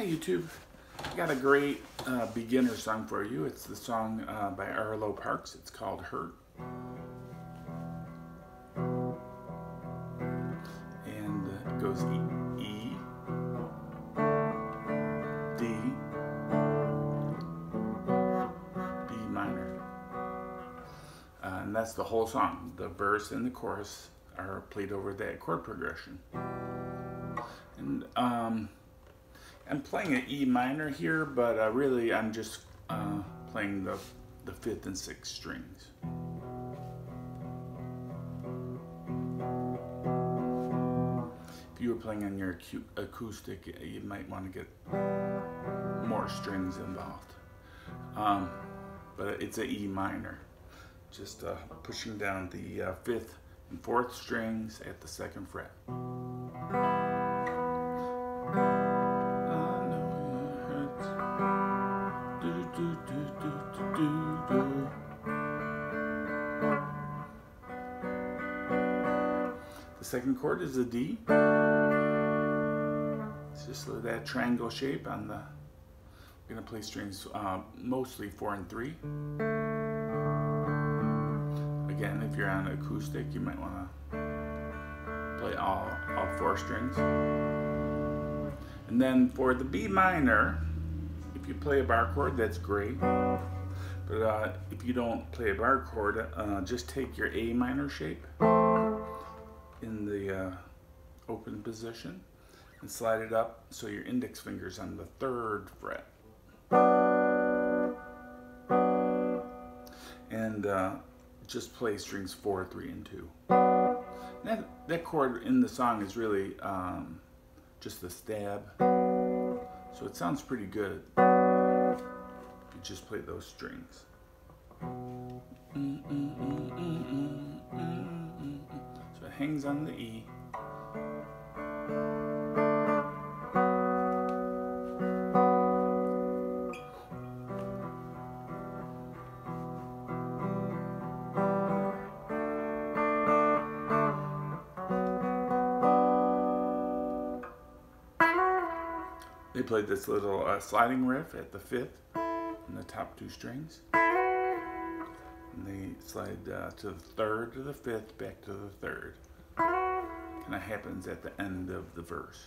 Hi YouTube. I got a great uh, beginner song for you. It's the song uh, by Arlo Parks. It's called Hurt. And uh, it goes E, e D, B minor. Uh, and that's the whole song. The verse and the chorus are played over that chord progression. And um, I'm playing an E minor here, but uh, really I'm just uh, playing the, the fifth and sixth strings. If you were playing on your acoustic, you might want to get more strings involved. Um, but it's an E minor, just uh, pushing down the uh, fifth and fourth strings at the second fret. The second chord is a D. It's just that triangle shape on the, we're gonna play strings uh, mostly four and three. Again, if you're on acoustic, you might wanna play all, all four strings. And then for the B minor, if you play a bar chord, that's great. But uh, if you don't play a bar chord, uh, just take your A minor shape in the uh, open position and slide it up so your index finger's on the third fret. And uh, just play strings four, three, and two. That, that chord in the song is really um, just the stab. So it sounds pretty good. You just play those strings. Mm -mm -mm hangs on the E. They played this little uh, sliding riff at the fifth and the top two strings. And they slide uh, to the third to the fifth, back to the third kind of happens at the end of the verse.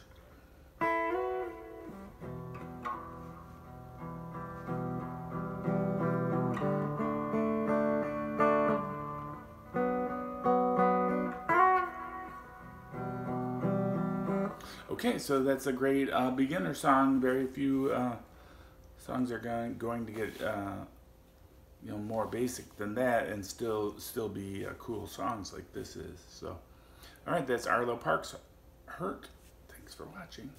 Okay, so that's a great uh, beginner song. Very few uh, songs are going going to get uh, you know more basic than that, and still still be uh, cool songs like this is. So. All right, that's Arlo Parks. Hurt. Thanks for watching.